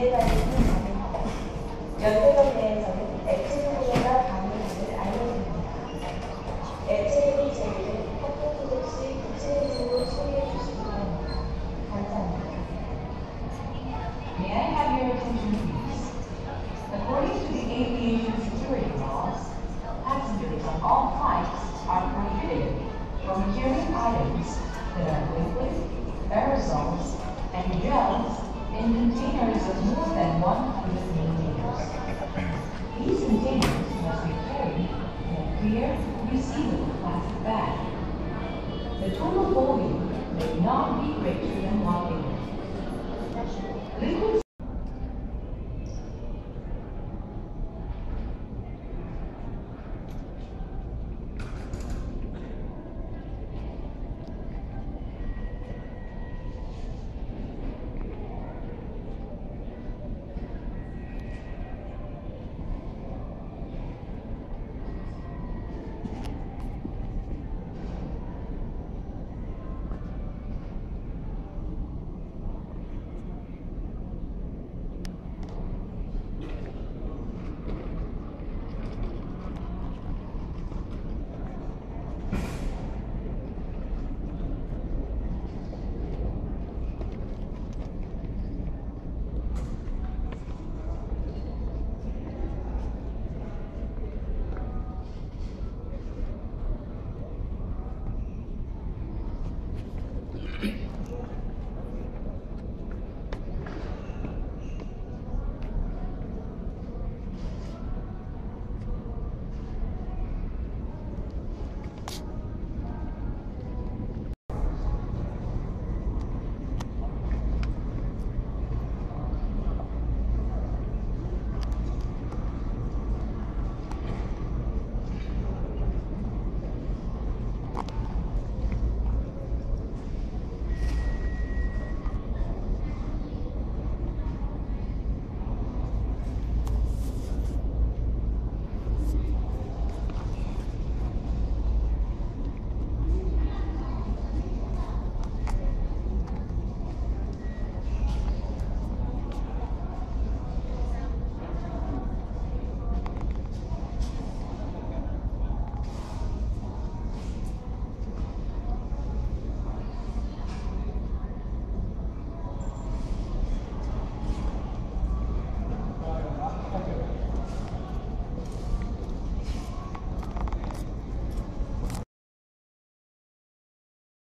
May I have your attention, please? According to the aviation security laws, passengers on all flights are prohibited from carrying items that are liquid, aerosols, and gels in containers of more than 100 milliliters. These containers must be carried in a clear, resealable plastic bag. The total volume may not be greater than one liter. Liquid